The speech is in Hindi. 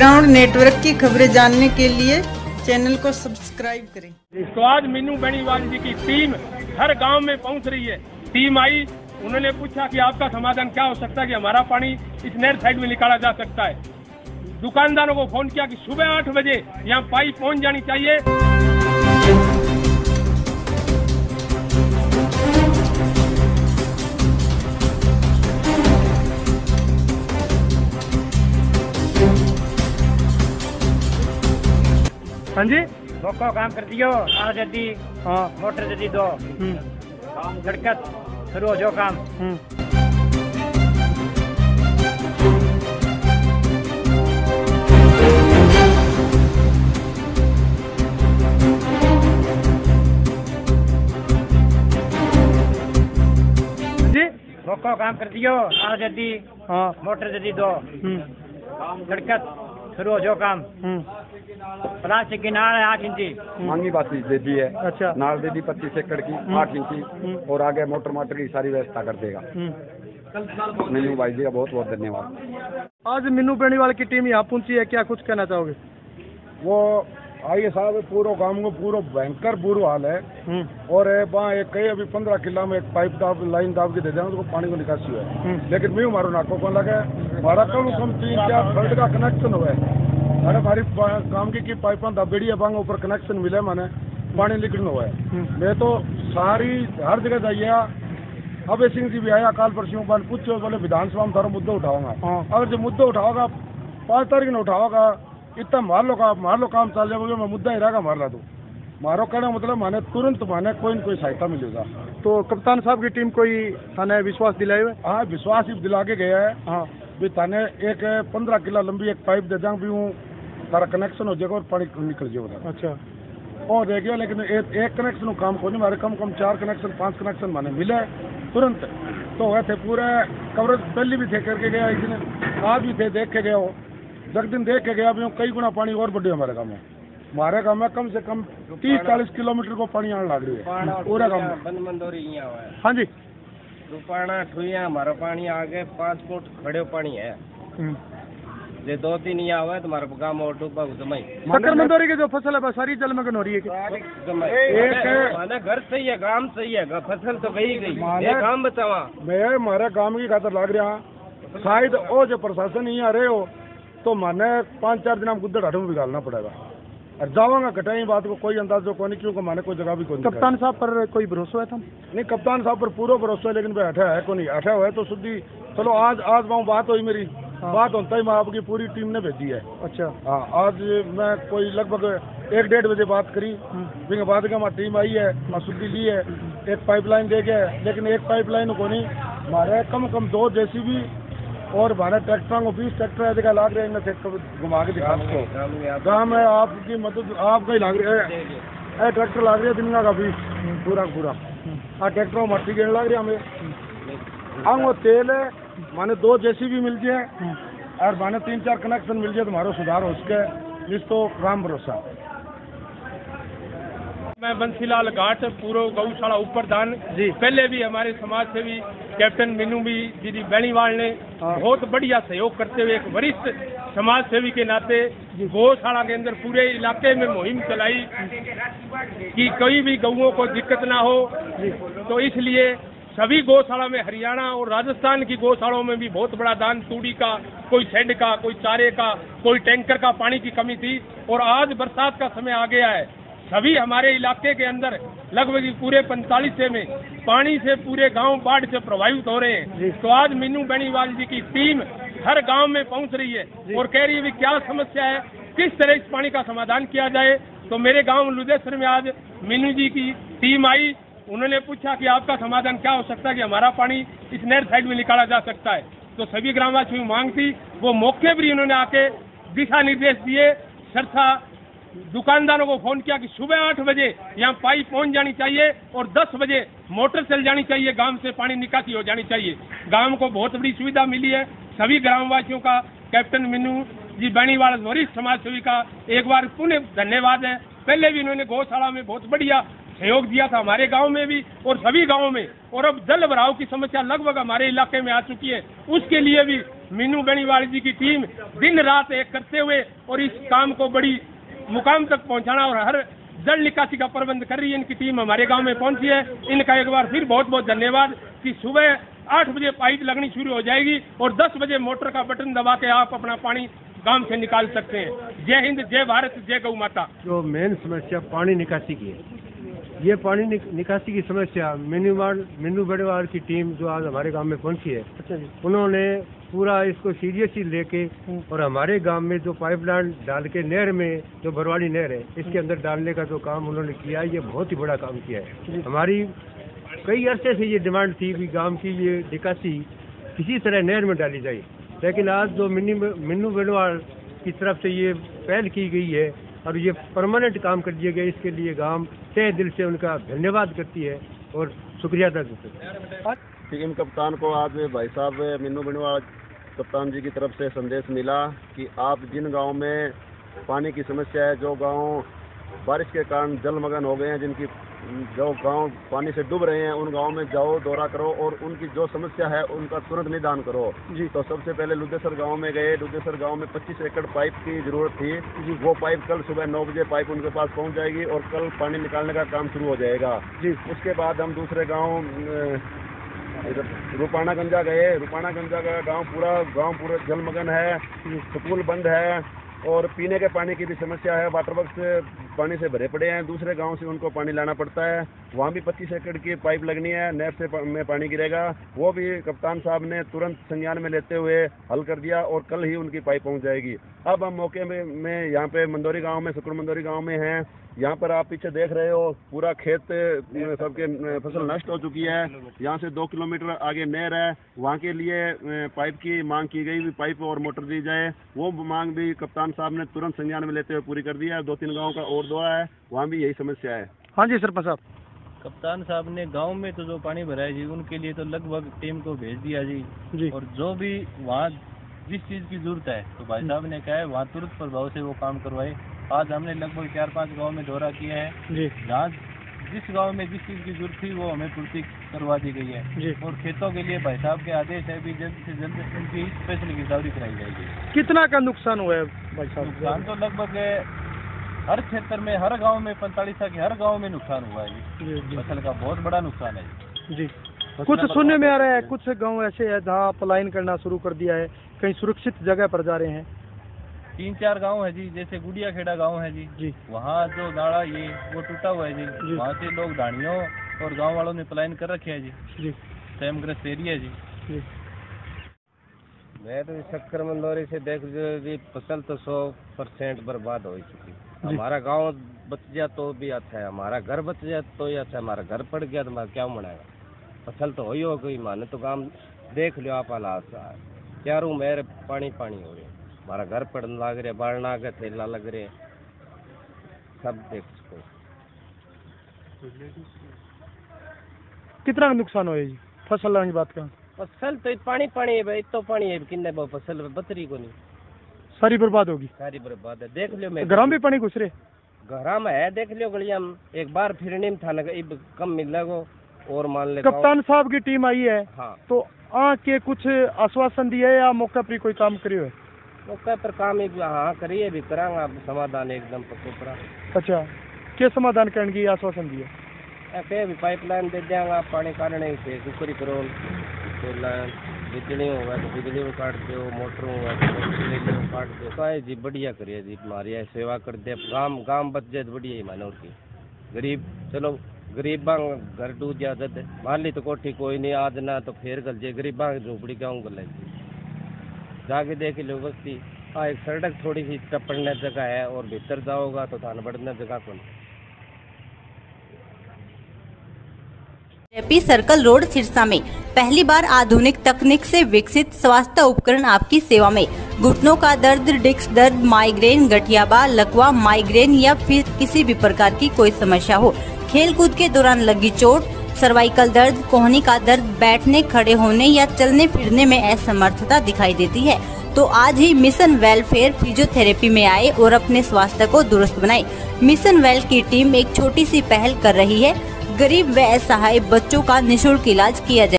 ग्राउंड नेटवर्क की खबरें जानने के लिए चैनल को सब्सक्राइब करें। तो आज मीनू बेनीवाल जी की टीम हर गाँव में पहुँच रही है। टीम आई, उन्होंने पूछा कि आपका समाधान क्या हो सकता है कि हमारा पानी इस नहर साइड में निकाला जा सकता है। दुकानदारों को फ़ोन किया कि सुबह आठ बजे यहाँ पाइप पहुँच जानी चाहिए। हाँ जी रोको काम कर दियो आ जल्दी हाँ मोटर जल्दी दो हम्म, झटकत शुरू हो जो काम हम्म। काम कर दियो आ जल्दी हाँ मोटर जल्दी दो हम्म, झटकत शुरू हो जो काम। हम्म, प्लास्टिक की नाल है आठ इंची। मांगी बाती दे दी है। अच्छा। नाल दे दी पच्चीस एकड़ की आठ इंची। और आगे मोटर मोटर की सारी व्यवस्था कर देगा। हम्म। मीनू भाई जी का बहुत बहुत धन्यवाद। आज मीनू बेणीवाल की टीम यहाँ पहुँची है क्या कुछ कहना चाहोगे? वो आइए साहब पूरा गाँव को पूरा भयंकर बुरा हाल है। हम्म, और वहाँ एक कई अभी पंद्रह किला में एक पाइप दाब लाइन दाब के दे देंगे तो पानी को निकासी है। हम्म। लेकिन मैं हमारा नाको कौन लगा हमारा कम से कम तीन चार फल्ट का कनेक्शन हुआ है। अरे हमारी काम की की पाइपा दबेड़ी है ऊपर कनेक्शन मिले मैंने पानी निकलना हुआ है। मैं तो सारी हर जगह जाइए अभय सिंह जी भी आया काल परसों बाद पूछो बोले विधानसभा में थारा मुद्दा उठाऊँगा। हाँ। अगर जो मुद्दा उठाओगा पाँच तारीख में उठाओगा इतना मार लो का मार लो काम चल जाएगा मैं मुद्दा ही रहेगा मार ला दूँ। मारो कहने मतलब माने तुरंत माने कोई न कोई सहायता मिलेगा। तो कप्तान साहब की टीम कोई थाने विश्वास दिलाए हुए? हाँ विश्वास ही दिला के गया है। हाँ। भी थाने एक पंद्रह किला लंबी एक पाइप दे जाऊँ भी हूँ तारा कनेक्शन हो जाएगा और पानी निकल जाएगा अच्छा। और रह गया लेकिन एक, एक कनेक्शन काम को नहीं मारे कम कम चार कनेक्शन पाँच कनेक्शन माने मिले तुरंत। तो हुए थे पूरे कवरेज पहले भी थे करके गया एक दिन आज भी थे देख के गया हो। जग दिन देख के गया कई गुना पानी और बढ़े हमारे गाँव में। हमारे गाँव में कम से कम तीस चालीस किलोमीटर को पानी आने लग रही है पूरे गाँव में। यहाँ है। जी। रुपाना ठुइया हमारा पानी आगे पाँच फुट खड़े पानी है। हम्म। जे दो तीन यहाँ हुआ तुम्हारे गाँव में डूबा जमाई शक्कर मंदोरी की जो फ़सल है सारी जलमग्न हो। रही है? माना घर सही है गाँव सही है फ़सल तो गई गई। ये काम बतावा मैं हमारे गाँव की खातर लाग रहा शायद वो जो प्रशासन आ रहे हो तो माने पाँच चार दिन हम गुद्दड़ हटू भी डालना पड़ेगा। और जावांगा कटाई बात को कोई अंदाज को नहीं क्योंकि माने कोई जगह भी कोई कप्तान साहब पर कोई भरोसा है था नहीं कप्तान साहब पर पूरा भरोसा है लेकिन भाई हटा है को नहीं। हटा हुआ है तो शुद्धि चलो आज आज वहाँ बात हुई मेरी। बात होता ही मैं आपकी पूरी टीम ने भेजी है। अच्छा। हाँ आज मैं कोई लगभग एक डेढ़ बजे बात करी। फिर बाद का हमारी टीम आई है मैं शुद्धि ली है एक पाइपलाइन दे के लेकिन एक पाइपलाइन को नहीं हमारे कम कम दो जेसीबी और हमारे ट्रैक्टरों को बीस ट्रैक्टर है दिखा लाग रहे हैं ट्रैक्टर घुमा के दिखा दो काम है आपकी मदद आपका ही लाग रहा है ए, ट्रैक्टर लाग रही है दुनिया का बीस पूरा पूरा। हाँ ट्रैक्टरों को मट्टी गिरने लग रही हमें। हाँ वो तेल है माने दो जैसी भी मिल जाए और माने तीन चार कनेक्शन मिल जाए तुम्हारा सुधार हो सके इस तो राम भरोसा। मैं बंसीलाल घाट पूर्व गौशाला ऊपर दान जी। पहले भी हमारे समाज सेवी कैप्टन मीनू भी दीदी बेनीवाल ने बहुत बढ़िया सहयोग करते हुए एक वरिष्ठ समाज सेवी के नाते गौशाला के अंदर पूरे इलाके में मुहिम चलाई कि कोई भी गौओं को दिक्कत ना हो। तो इसलिए सभी गौशाला में हरियाणा और राजस्थान की गौशालाओं में भी बहुत बड़ा दान तूड़ी का कोई शेड का कोई चारे का कोई टैंकर का पानी की कमी थी और आज बरसात का समय आ गया है। सभी हमारे इलाके के अंदर लगभग पूरे पैंतालीस में पानी से पूरे गाँव बाढ़ से प्रभावित हो रहे हैं। तो आज मीनू बेनीवाल जी की टीम हर गाँव में पहुँच रही है और कह रही है क्या समस्या है किस तरह इस पानी का समाधान किया जाए। तो मेरे गाँव लुधेश्वर में आज मीनू जी की टीम आई। उन्होंने पूछा कि आपका समाधान क्या हो सकता है कि हमारा पानी इस नहर साइड में निकाला जा सकता है। तो सभी ग्रामवासियों की मांग थी। वो मौके पर ही उन्होंने आके दिशा निर्देश दिए। सरसा दुकानदारों को फ़ोन किया कि सुबह आठ बजे यहाँ पाइप पहुँच जानी चाहिए और दस बजे मोटर चल जानी चाहिए, गाँव से पानी निकासी हो जानी चाहिए। गाँव को बहुत बड़ी सुविधा मिली है। सभी ग्रामवासियों का, कैप्टन मीनू जी, बेनीवाल, वरिष्ठ समाज सेवी का एक बार पुनः धन्यवाद है। पहले भी इन्होंने गौशाला में बहुत बढ़िया सहयोग दिया था हमारे गाँव में भी और सभी गाँवों में। और अब जल भराव की समस्या लगभग हमारे इलाके में आ चुकी है। उसके लिए भी मीनू बेनीवाल जी की टीम दिन रात एक करते हुए और इस काम को बड़ी मुकाम तक पहुंचाना और हर जल निकासी का प्रबंध कर रही है। इनकी टीम हमारे गाँव में पहुँची है। इनका एक बार फिर बहुत बहुत धन्यवाद कि सुबह आठ बजे पाइप लगनी शुरू हो जाएगी और दस बजे मोटर का बटन दबा के आप अपना पानी गाँव से निकाल सकते हैं। जय हिंद जय भारत जय गौ माता। जो मेन समस्या पानी निकासी की है ये पानी निक, निकासी की समस्या मिनीवाड़ मिन्नू बड़ेवाड़ की टीम जो आज हमारे गाँव में पहुँची है अच्छा उन्होंने पूरा इसको सीरियसली लेके और हमारे गाँव में जो पाइपलाइन डाल के नहर में, जो बरवाड़ी नहर है, इसके अंदर डालने का जो काम उन्होंने किया है ये बहुत ही बड़ा काम किया है। हमारी कई अरसे से ये डिमांड थी कि गाँव की ये निकासी किसी तरह नहर में डाली जाए। लेकिन आज जो मिनी मिन्नू बड़वाड़ की तरफ़ से ये पहल की गई है और ये परमानेंट काम कर दिया गया इसके लिए गाँव तय दिल से उनका धन्यवाद करती है और शुक्रिया करती टीम कप्तान को आज भाई साहब मीनू बिनवा कप्तान जी की तरफ़ से संदेश मिला कि आप जिन गाँव में पानी की समस्या है, जो गाँव बारिश के कारण जलमग्न हो गए हैं, जिनकी जो गाँव पानी से डूब रहे हैं उन गाँव में जाओ दौरा करो और उनकी जो समस्या है उनका तुरंत निदान करो। जी। तो सबसे पहले लुदेसर गाँव में गए। लुदेसर गाँव में 25 एकड़ पाइप की ज़रूरत थी। जी। वो पाइप कल सुबह नौ बजे पाइप उनके पास पहुँच जाएगी और कल पानी निकालने का काम शुरू हो जाएगा। जी। उसके बाद हम दूसरे गाँव रूपाणा गंजा गए। रूपाणा गंजा का गाँव पूरा गाँव पूरा जलमग्न है। स्कूल बंद है। और पीने के पानी की भी समस्या है। वाटर वर्क पानी से भरे पड़े हैं। दूसरे गाँव से उनको पानी लाना पड़ता है। वहाँ भी 25 एकड़ की पाइप लगनी है। नहर से पा- में पानी गिरेगा। वो भी कप्तान साहब ने तुरंत संज्ञान में लेते हुए हल कर दिया और कल ही उनकी पाइप पहुँच जाएगी। अब हम मौके में, में यहाँ पे मंदोरी गाँव में शुक्र मंदोरी गाँव में हैं। यहाँ पर आप पीछे देख रहे हो पूरा खेत सबके फ़सल नष्ट हो चुकी है। यहाँ से दो किलोमीटर आगे नहर है। वहाँ के लिए पाइप की मांग की गई भी पाइप और मोटर दी जाए। वो मांग भी कप्तान साहब ने तुरंत संज्ञान में लेते हुए पूरी कर दी है। दो तीन गाँव का और दुआ है। वहाँ भी यही समस्या है। हाँ जी सरपंच साहब। कप्तान साहब ने गाँव में तो जो पानी भरा है जी उनके लिए तो लगभग टीम को भेज दिया जी। जी। और जो भी वहाँ जिस चीज़ की ज़रूरत है तो भाई साहब ने कहा है वहाँ तुरंत प्रभाव से वो काम करवाए। आज हमने लगभग चार पाँच गाँव में दौरा किया है। जी। जहाँ जिस गाँव में जिस चीज़ की ज़रूरत थी वो हमें पूर्ति करवा दी गई है। और खेतों के लिए भाई साहब के आदेश है भी जल्द से जल्द उनकी स्पेशल गिरदावरी कराई जाएगी। कितना का नुकसान हुआ है भाई साहब? नुकसान तो लगभग हर क्षेत्र में हर गाँव में पैंतालीस के हर गाँव में नुकसान हुआ है जी। फ़सल का बहुत बड़ा नुकसान है जी। कुछ सुनने में आ रहा है। कुछ गाँव ऐसे है जहाँ पलायन करना शुरू कर दिया है कहीं सुरक्षित जगह पर जा रहे हैं। तीन चार गाँव है जी जैसे गुड़िया खेड़ा गाँव है जी। जी। वहाँ जो नाड़ा ये वो टूटा हुआ है जी। जी। वहाँ से लोग ढाणियों और गाँव वालों ने पलायन कर रखे है जी। जी। स्वयंग्रस्त एरिया है जी। मैं तो इस शक्कर मंदोरी से देख जी फ़सल तो सौ परसेंट बर्बाद हो चुकी। हमारा गाँव बच गया तो भी अच्छा है। हमारा घर बच गया तो ही अच्छा हमारा घर पड़ गया तो हमारा क्या मनाएगा फ़सल तो हो ही हो गई। माने तो काम देख लियो आप हालात। क्या रू मेरे पानी पानी हो रहे हमारा घर पड़ने लग रहे बाढ़ना के थैला लग रहे सब देख सको कितना नुकसान है जी? फ़सल लगाने की बात करें। फ़सल तो पानी पानी है भाई तो पानी है किन्ने बहु फ़सल बतरी को नहीं सारी बर्बाद होगी। सारी बर्बाद है देख लियो मैं। घर में भी पानी घुस रहे घरा में है देख लियो गलिया। एक बार फिरने में था ना कम मिलेगो और मान ले कप्तान साहब की टीम आई है हाँ। तो आ के कुछ आश्वासन दिया है या मौका पर कोई काम करियो है? मौके पर काम एक हाँ करिए भी करांगा समाधान एकदम पक्को पड़ा अच्छा के समाधान करने की आश्वासन दिया ए, भी पाइपलाइन दे देंगे पानी काटने से कुकरी करो तो बिजली होगा तो बिजली में काट दो मोटर होगा तो बिजली में काट दो। काहे जी बढ़िया करिए जी हमारी सेवा कर दे। गाँव गाँव बच जाए तो बढ़िया ही मानो की। गरीब चलो गरीबा घर डूब जा जद मान ली तो कोठी कोई नहीं आज ना तो फिर गल जे गरीबा झोपड़ी गाँव गल जाके देख लो बस्ती हाँ एक सड़क थोड़ी सी टपड़ने जगह है और भीतर जाओगा तो थान बढ़ने जगह कौन? थेरेपी सर्कल रोड सिरसा में पहली बार आधुनिक तकनीक से विकसित स्वास्थ्य उपकरण आपकी सेवा में। घुटनों का दर्द, डिस्क दर्द, माइग्रेन, गठियाबा, लकवा, माइग्रेन या फिर किसी भी प्रकार की कोई समस्या हो। खेल कूद के दौरान लगी चोट सर्वाइकल दर्द, कोहनी का दर्द, बैठने, खड़े होने या चलने फिरने में असमर्थता दिखाई देती है। तो आज ही मिशन वेलफेयर फिजियोथेरेपी में आए और अपने स्वास्थ्य को दुरुस्त बनाए मिशन वेल की टीम एक छोटी सी पहल कर रही है। गरीब व असहाय बच्चों का निःशुल्क इलाज किया जाए।